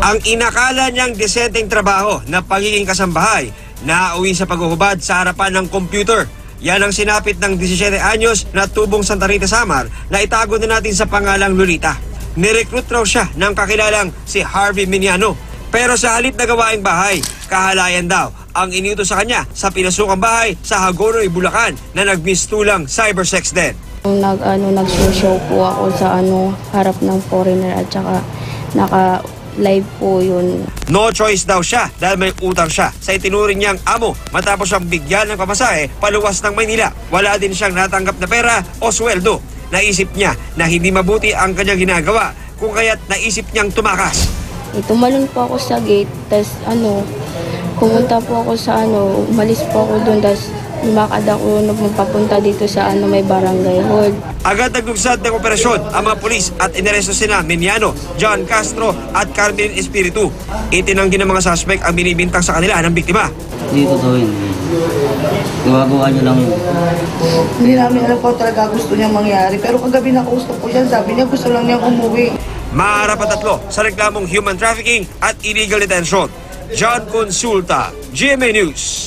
Ang inakala niyang disenteng trabaho na pagiging kasambahay na uwi sa paghuhubad sa harapan ng computer. Yan ang sinapit ng 17 anyos na tubong Santa Rita Samar na itago na natin sa pangalang Lolita. Nirecruit raw siya ng kakilalang si Harvey Miniano. Pero sa halip na gawaing bahay, kahalayan daw ang iniuto sa kanya sa pinasukang bahay sa Hagonoy, Bulacan na nagmistulang cybersex din. Nag, ano, nag-show po ako sa ano, harap ng foreigner at saka naka live po yun. No choice daw siya dahil may utang siya sa itinuring niyang amo matapos siyang bigyan ng pamasahe paluwas ng Maynila. Wala din siyang natanggap na pera o sweldo. Naisip niya na hindi mabuti ang kanyang ginagawa kung kaya't naisip niyang tumakas. Eh, tumalon po ako sa gate, tas ano, pumunta po ako sa ano, umalis po ako doon, tas lumakad ako nung papunta dito sa ano, may barangay hall. Agad naglugsad ng operasyon ang mga pulis at inaresto sina Miniano, John Castro at Carmen Espiritu. Itinanggi ng mga suspect ang binibintang sa kanila ng biktima. Hindi totoo yun. Gawa-gawa nyo lang yun. Hindi namin alam kung talaga gusto niyang mangyari. Pero kagabi nakausap ko siya, sabi niya gusto lang niyang umuwi. Maharap ang tatlo sa reklamong human trafficking at illegal detention. John Consulta, GMA News.